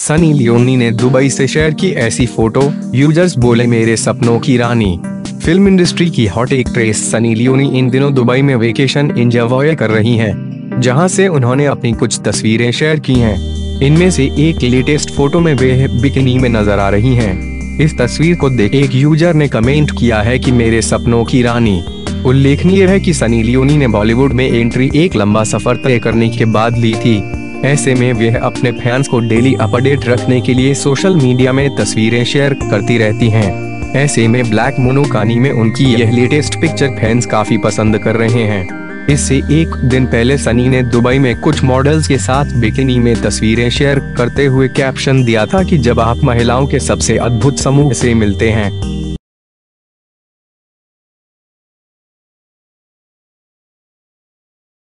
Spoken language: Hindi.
सनी लियोनी ने दुबई से शेयर की ऐसी फ़ोटो यूज़र्स बोले मेरे सपनों की रानी फ़िल्म इंडस्ट्री की हॉट एक्ट्रेस सनी लियोनी इन दिनों दुबई में वेकेशन इंजॉय कर रही हैं, जहाँ से उन्होंने अपनी कुछ तस्वीरें शेयर की हैं। इनमें से एक लेटेस्ट फ़ोटो में वे बिकनी में नज़र आ रही हैं। इस तस्वीर को देख एक यूज़र ने कमेंट किया है कि मेरे सपनों की रानी उल्लेखनीय है कि सनी लियोनी ने बॉलीवुड में एंट्री एक लंबा सफ़र तय करने के बाद ली थी ऐसे में वह अपने फैंस को डेली अपडेट रखने के लिए सोशल मीडिया में तस्वीरें शेयर करती रहती हैं। ऐसे में ब्लैक मोनोकानी में उनकी यह लेटेस्ट पिक्चर फैंस काफ़ी पसंद कर रहे हैं इससे एक दिन पहले सनी ने दुबई में कुछ मॉडल्स के साथ बिकिनी में तस्वीरें शेयर करते हुए कैप्शन दिया था कि जब आप महिलाओं के सबसे अद्भुत समूह से मिलते हैं